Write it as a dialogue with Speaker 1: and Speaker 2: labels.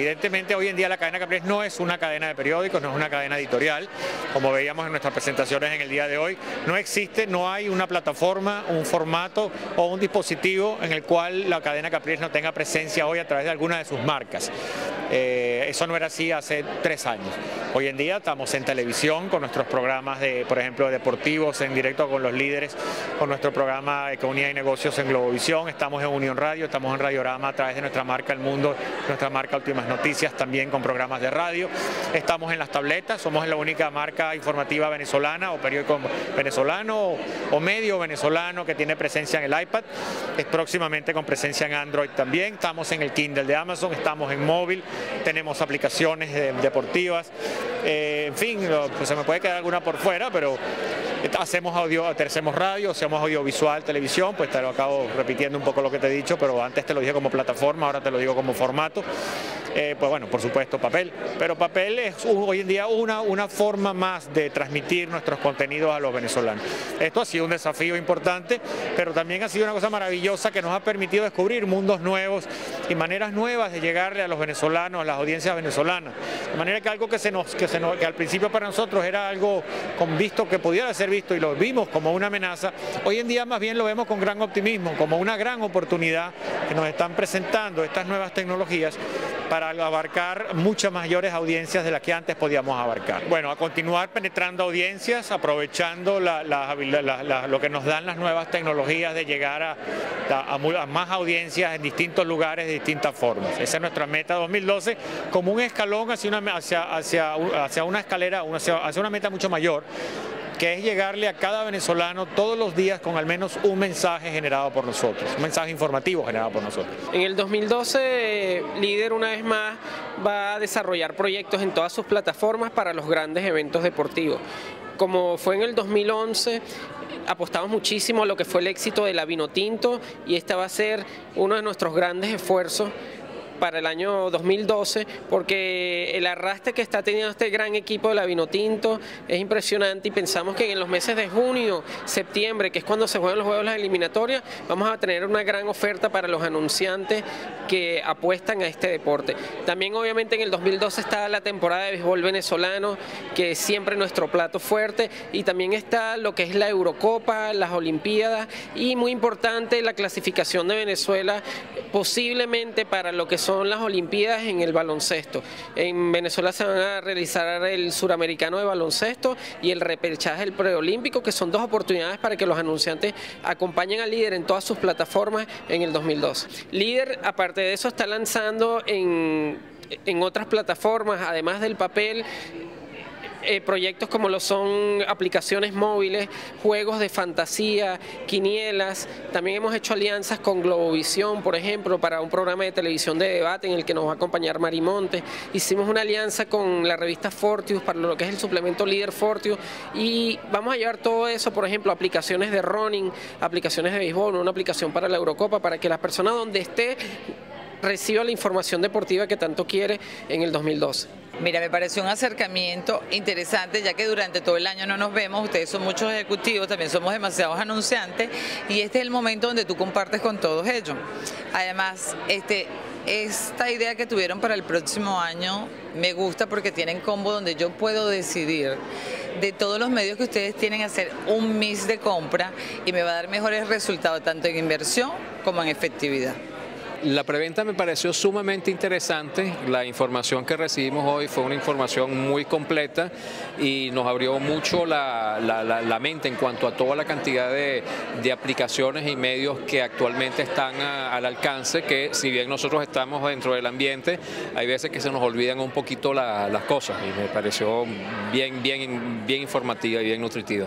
Speaker 1: Evidentemente hoy en día la cadena Capriles no es una cadena de periódicos, no es una cadena editorial, como veíamos en nuestras presentaciones en el día de hoy. No existe, no hay una plataforma, un formato o un dispositivo en el cual la cadena Capriles no tenga presencia hoy a través de alguna de sus marcas. Eh, eso no era así hace tres años. Hoy en día estamos en televisión con nuestros programas de, por ejemplo, deportivos en directo con los líderes, con nuestro programa Economía y Negocios en Globovisión, estamos en Unión Radio, estamos en Radiorama a través de nuestra marca El Mundo, nuestra marca Últimas noticias también con programas de radio. Estamos en las tabletas, somos la única marca informativa venezolana o periódico venezolano o, medio venezolano que tiene presencia en el iPad. Es próximamente con presencia en Android también. Estamos en el Kindle de Amazon, estamos en móvil, tenemos aplicaciones deportivas. Eh, en fin, pues se me puede quedar alguna por fuera, pero hacemos audio, hacemos radio, hacemos audiovisual, televisión, pues te lo acabo repitiendo un poco lo que te he dicho, pero antes te lo dije como plataforma, ahora te lo digo como formato. Eh, pues bueno, por supuesto papel, pero papel es hoy en día una, una forma más de transmitir nuestros contenidos a los venezolanos. Esto ha sido un desafío importante, pero también ha sido una cosa maravillosa que nos ha permitido descubrir mundos nuevos y maneras nuevas de llegarle a los venezolanos, a las audiencias venezolanas. De manera que algo que, se nos, que, se que al principio para nosotros era algo con visto que pudiera ser visto y lo vimos como una amenaza, hoy en día más bien lo vemos con gran optimismo, como una gran oportunidad que nos están presentando estas nuevas tecnologías para abarcar muchas mayores audiencias de las que antes podíamos abarcar. Bueno, a continuar penetrando audiencias, aprovechando lo que nos dan las nuevas tecnologías de llegar a, más audiencias en distintos lugares de distintas formas. Esa es nuestra meta 2012, como un escalón hacia una, escalera, hacia una meta mucho mayor que es llegarle a cada venezolano todos los días con al menos un mensaje generado por nosotros, un mensaje informativo generado por nosotros.
Speaker 2: En el 2012, Líder una vez más va a desarrollar proyectos en todas sus plataformas para los grandes eventos deportivos. Como fue en el 2011, apostamos muchísimo a lo que fue el éxito de la Vinotinto y este va a ser uno de nuestros grandes esfuerzos para el año 2012 porque el arrastre que está teniendo este gran equipo de la Vinotinto es impresionante y pensamos que en los meses de junio, septiembre, que es cuando se juegan los juegos las eliminatorias, vamos a tener una gran oferta para los anunciantes que apuestan a este deporte. También obviamente en el 2012 está la temporada de béisbol venezolano, que es siempre nuestro plato fuerte, y también está lo que es la Eurocopa, las Olimpiadas y muy importante la clasificación de Venezuela posiblemente para lo que son las Olimpiadas en el baloncesto. En Venezuela se van a realizar el suramericano de baloncesto y el repechaje del preolímpico, que son dos oportunidades para que los anunciantes acompañen al líder en todas sus plataformas en el 2012. Líder, aparte de eso, está lanzando en en otras plataformas, además del papel, eh, proyectos como lo son aplicaciones móviles, juegos de fantasía, quinielas. También hemos hecho alianzas con Globovisión, por ejemplo, para un programa de televisión de debate en el que nos va a acompañar Marimonte. Hicimos una alianza con la revista Fortius para lo que es el suplemento líder Fortius y vamos a llevar todo eso, por ejemplo, aplicaciones de running, aplicaciones de béisbol, una aplicación para la Eurocopa, para que las personas donde esté reciba la información deportiva que tanto quiere en el 2012.
Speaker 3: Mira, me pareció un acercamiento interesante, ya que durante todo el año no nos vemos, ustedes son muchos ejecutivos, también somos demasiados anunciantes, y este es el momento donde tú compartes con todos ellos. Además, este, esta idea que tuvieron para el próximo año me gusta porque tienen combo donde yo puedo decidir de todos los medios que ustedes tienen hacer un mix de compra y me va a dar mejores resultados tanto en inversión como en efectividad.
Speaker 4: La preventa me pareció sumamente interesante, la información que recibimos hoy fue una información muy completa y nos abrió mucho la, mente en cuanto a toda la cantidad de, aplicaciones y medios que actualmente están al alcance, que si bien nosotros estamos dentro del ambiente, hay veces que se nos olvidan un poquito las cosas y me pareció bien, bien, bien informativa y bien nutritiva.